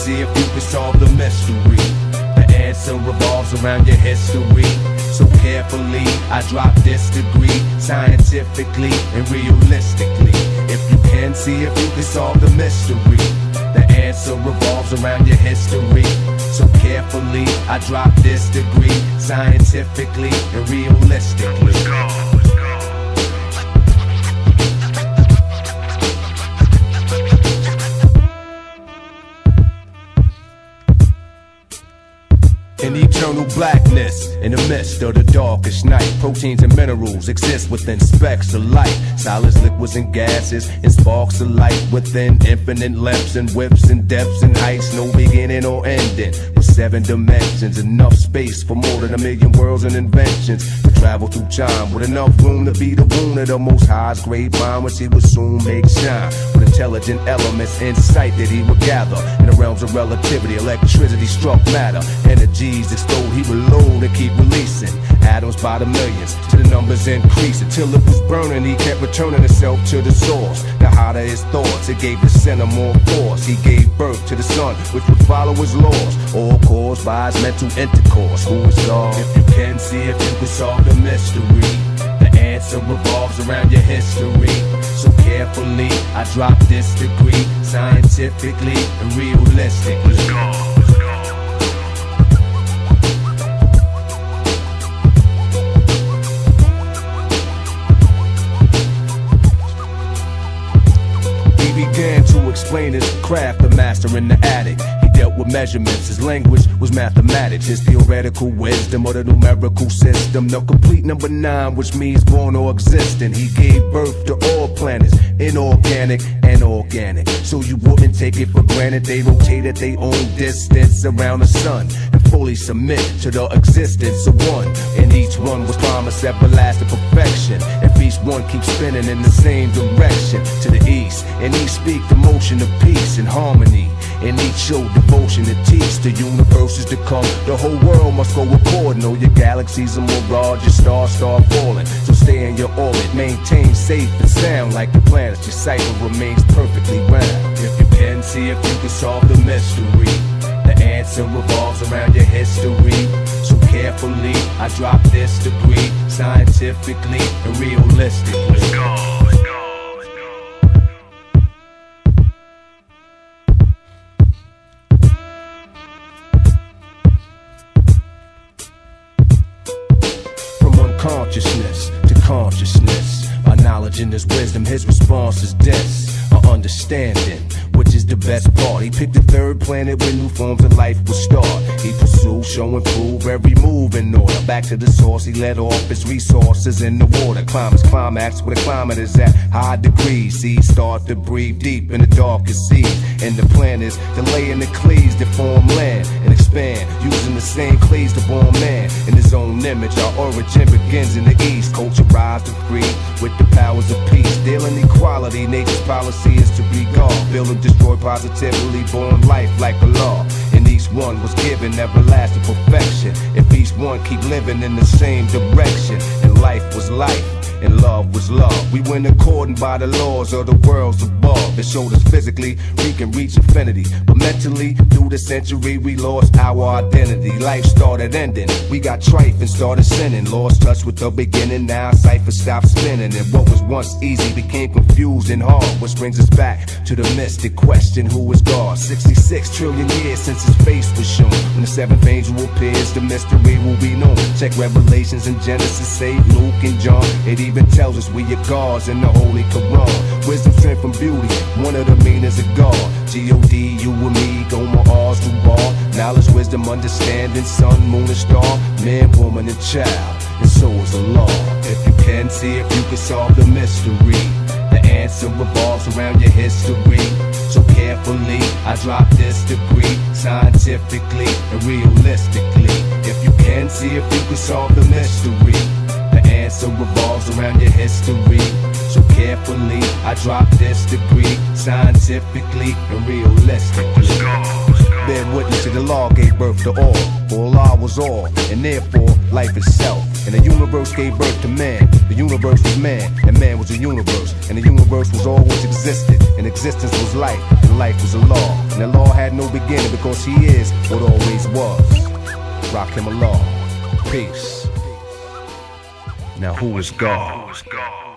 see if you can solve the mystery. The answer revolves around your history. So carefully, I drop this degree, scientifically and realistically. If you can see if you can solve the mystery, the answer revolves around your history. So carefully, I drop this degree, scientifically and realistically. In eternal blackness, in the midst of the darkest night, proteins and minerals exist within specks of light. Solids, liquids, and gases, and sparks of light within infinite lengths and whips and depths and heights. No beginning or ending. With seven dimensions, enough space for more than a million worlds and inventions to travel through time. With enough room to be the wound of the most highest grade mind, which he would soon make shine. With intelligent elements, insight that he would gather in the realms of relativity. Electricity struck matter, Energies extolled, he would load and keep releasing atoms by the millions till the numbers increase until it was burning. He kept returning himself to the source. The hotter his thoughts, it gave the center more force. He gave birth to the sun, which would follow his laws, all caused by his mental intercourse. Who is God? If you can see, if you can solve the mystery, answer revolves around your history. So carefully, I drop this degree, scientifically and realistically. began to explain his craft, the master in the attic. Dealt with measurements, his language was mathematics, his theoretical wisdom or the numerical system. The complete number nine, which means born or existing. He gave birth to all planets, inorganic and organic. So you wouldn't take it for granted, they rotate at their own distance around the sun and fully submit to the existence of one. And each one was promised everlasting perfection. If each one keeps spinning in the same direction to the east, and each speak the motion of peace and harmony. And each show devotion to teach the universes to come. The whole world must go according. Know your galaxies are mirage, your stars start falling. So stay in your orbit, maintain safe and sound like the planets. Your cycle remains perfectly round. If you can see if you can solve the mystery, the answer revolves around your history. So carefully, I drop this degree, scientifically and realistically. Let's go. Consciousness to consciousness. Our knowledge and his wisdom, his response is this. Our understanding, which is the best part. He picked the third planet where new forms of life will start. He show and prove every move in order. Back to the source, he let off his resources in the water. Climb his climax where the climate is at high degrees. Seas start to breathe deep in the darkest seas. And the plan is to lay in the clays that form land and expand. Using the same clays to form man in his own image. Our origin begins in the east. Culture rise to free with the powers of peace. Dealing equality, nature's policy is to be God. Build and destroy positively, born life like a law. One was given everlasting perfection. If each one keep living in the same direction, and life was life and love was love. We went according by the laws of the worlds above. It showed us physically we can reach infinity, but mentally, through the century, we lost our identity. Life started ending. We got trife and started sinning. Lost touch with the beginning. Now cipher stopped spinning, and what was once easy became confused and hard. Which brings us back to the mystic question: Who is God? 66 trillion years since His face was shown. When the seventh angel appears, the mystery will be known. Check Revelations and Genesis, say Luke and John. It even tells us we are gods in the Holy Quran. Wisdom, strength, and beauty, one of the meanings of God. G-O-D, you and me, go my R's to bar. Knowledge, wisdom, understanding, sun, moon, and star. Man, woman, and child, and so is the law. If you can see, if you can solve the mystery, the answer revolves around your history. So carefully, I drop this degree, scientifically and realistically. If you can see, if you can solve the mystery answer revolves around your history. So carefully, I drop this degree, scientifically and realistically. Bear witness to the law gave birth to all, for Allah was all, and therefore life itself and the universe gave birth to man. The universe was man, and man was the universe, and the universe was always existed, and existence was life, and life was a law, and the law had no beginning because he is what always was. Rakim Allah. Peace. Now who is God?